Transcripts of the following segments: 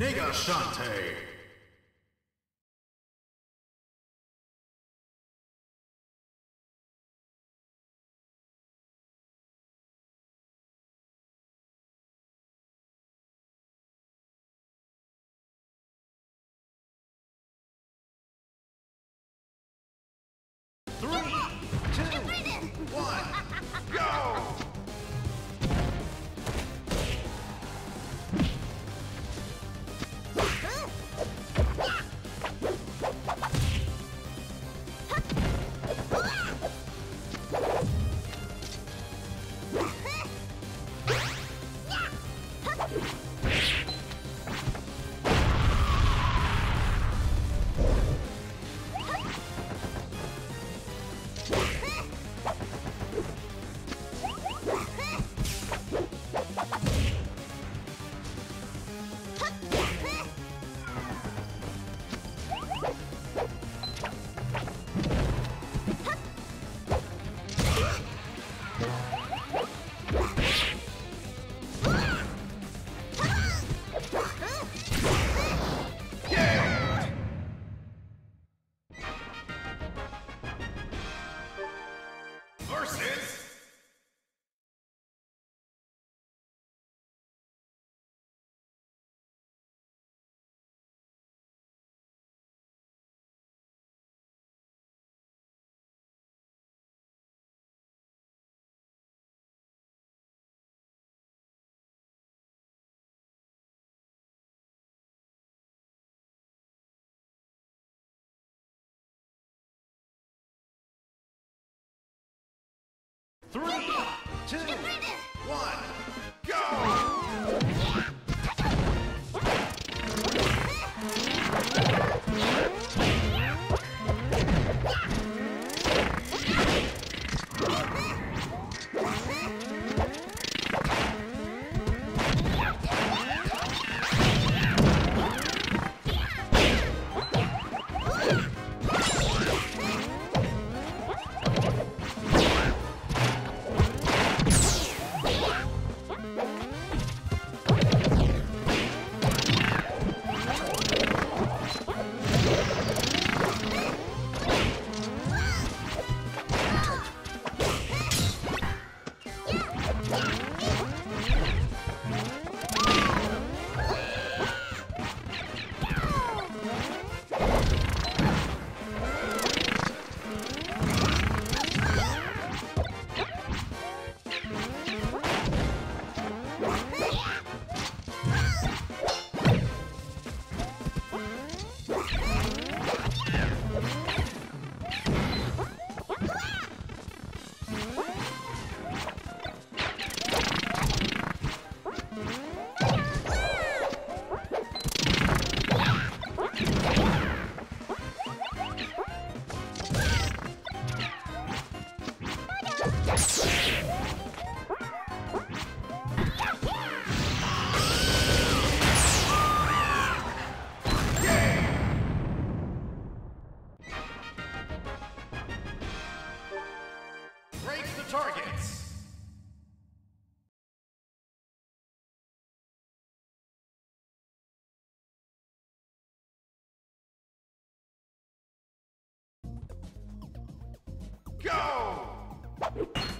Negashante. Three, two, one, go! Three, two, one, Go!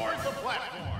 Board the platforms.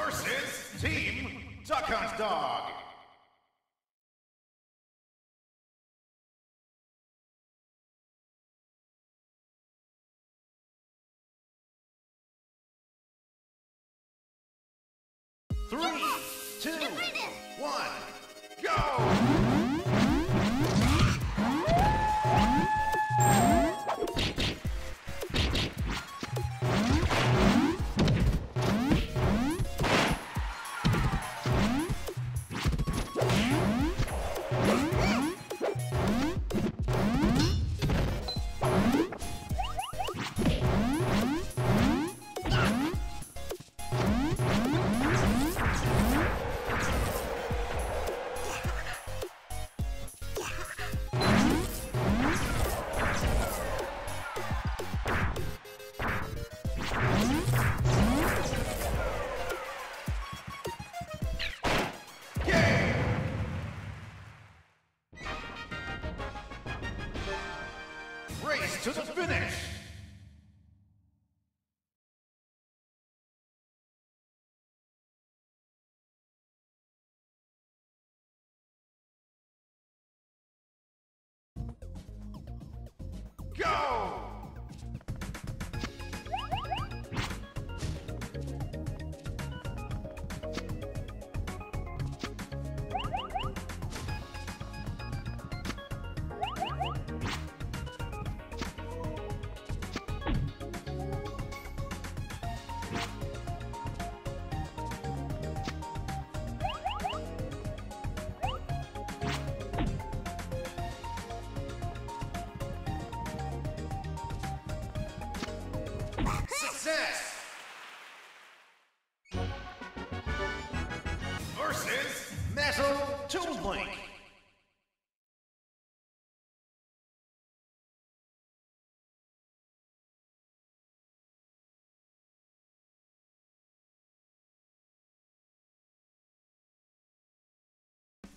Versus Team Duck Hunt Dog. To the finish! Go! Link.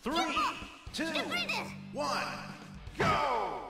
Three, two, one, go!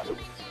Especially you.